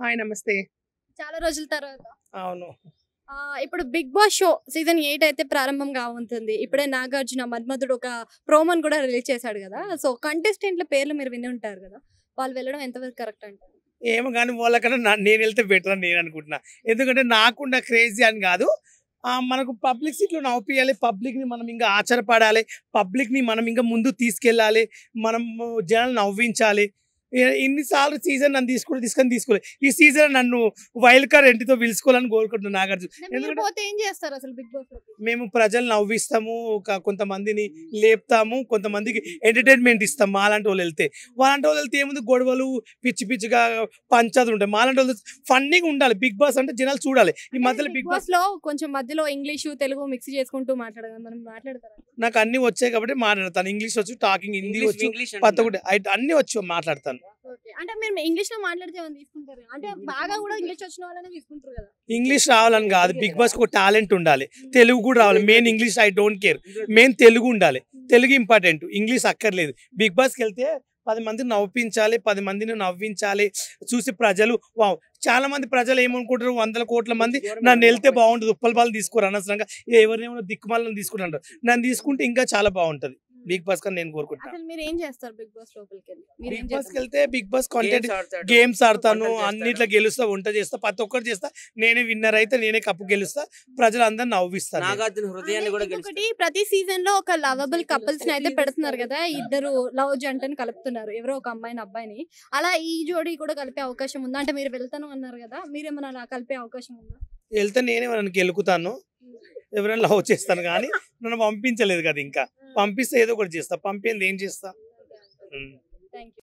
Hi నమస్తే. చాలా రోజుల తర్వాత. అవును. ఆ, ఇప్పుడు Bigg Boss show season eight అయితే ప్రారంభం కావుతుంది ఇప్పుడే నాగార్జున మన్మధుడు ఒక ప్రోమోని కూడా రిలీజ్ చేశాడు కదా. సో కంటెస్టెంట్ల పేర్లు మీరు విని ఉంటారు కదా. వాళ్ళు వెళ్ళడం ఎంతవరకు కరెక్ట్ అంటారు? ఏమో కానీ వాళ్ళకన్నా నేను వెళ్తే బెటర్ అని నేను అనుకుంటున్నా. ఎందుకంటే నాకుండా క్రేజీ అని కాదు. మనకు పబ్లిక్ సీట్లో నవ్వుపియాలి పబ్లిక్ని మనం ఇంకా ఆచారపడాలి. పబ్లిక్ని మనం ఇంకా ముందు తీసుకెళ్ళాలి. మనం జనాలు నవ్వించాలి. ఇన్నిసార్లు సీజన్ నన్ను తీసుకుని తీసుకొని తీసుకోలేదు ఈ సీజన్ నన్ను వైల్డ్ కార్డ్ ఎంటితో పిలుచుకోవాలని కోరుకుంటున్నాను నాగార్జున. మీరు ఎందుకంటే- పోతే ఏం చేస్తారు అసలు బిగ్ బాస్ మేము ప్రజలు నవ్విస్తాము కొంతమందిని లేపుతాము కొంతమందికి ఎంటర్టైన్మెంట్ ఇస్తాం మాలాంటి వాళ్ళు వెళ్తే వాళ్ళంటి వాళ్ళు వెళ్తే ఏముంది? గొడవలు పిచ్చి పిచ్చిగా పంచాదులు ఉంటాయి. మాలాంటి వాళ్ళు ఫన్నీగా ఉండాలి. బిగ్ బాస్ అంటే జనాలు చూడాలి. ఈ మధ్యలో బిగ్ బాస్లో కొంచెం మధ్యలో ఇంగ్లీష్ తెలుగు మిక్స్ చేసుకుంటూ మాట్లాడదాం మనం నాకు అన్ని వచ్చాయి కాబట్టి మాట్లాడతాను. ఇంగ్లీష్ వచ్చు టాకింగ్ హిందీ వచ్చు కూడా అన్ని వచ్చు మాట్లాడతాను. ఓకే. అంటే మీరు ఇంగ్లీష్లో మాట్లాడితే ఏమైనా తీసుకుంటారు? అంటే బాగా కూడా ఇంగ్లీష్ వచ్చిన వాళ్ళనే తీసుకుంటారు కదా? ఇంగ్లీష్ రావాలని కాదు. బిగ్ బాస్ ఒక టాలెంట్ ఉండాలి. తెలుగు కూడా రావాలి. Main English I don't care. Main Telugu ఉండాలి. తెలుగు ఇంపార్టెంట్. ఇంగ్లీష్ అక్కర్లేదు. బిగ్ బాస్కి వెళ్తే పది మందిని నవ్వించాలి పది మందిని నవ్వించాలి. చూసి ప్రజలు వావ్! చాలా మంది ప్రజలు ఏమనుకుంటారు? వందల కోట్ల మంది నన్ను వెళ్తే బాగుంటుంది. ఉప్పల బాల్ తీసుకోరు అనవసరంగా. ఎవరినేమో దిక్కుమాలను తీసుకుంటారు నన్ను తీసుకుంటే ఇంకా చాలా బాగుంటుంది. బిగ్ బాస్ కన్నా నేను కోరుకుంటాను అసలు మీరు ఏం చేస్తారు బిగ్ బాస్ లోపలికి వెళ్ళి మీరు ఏం బిగ్ చేస్తారు? వెళ్తే బిగ్ బాస్ కాంటెంట్ గేమ్స్ ఆడతాను అన్నిట్లో గెలుస్తా వంట చేస్తా ప్రతి ఒక్కటి చేస్తా. నేనే విన్నర్ అయితే నేనే కప్పు గెలుస్తా ప్రజలందరూ నవ్విస్తాను. నాగార్జున హృదయాన్ని కూడా గెలుస్తాడు. ఒకటి ప్రతి సీజన్లో ఒక లవబుల్ కపుల్స్ని అయితే పెడుతున్నారు కదా ఇద్దరు లవ్ జంటని కలుపుతున్నారు ఎవరో ఒక అమ్మాయిని అబ్బాయిని. అలా ఈ జోడీ కూడా కలిపే అవకాశం ఉందా? అంటే మీరు వెళ్తాను అన్నారు కదా మీరేమైనా అలా కలిపే అవకాశం ఉందా? వెళ్తే నేనే వాళ్ళని గెలుకుతాను ఎవరైనా లవ్ చేస్తాను కానీ నన్ను పంపించలేదు కదా ఇంకా. పంపిస్తే ఏదో ఒకటి చేస్తా. పంపింది ఏం చేస్తా? ఉమ్. Thank you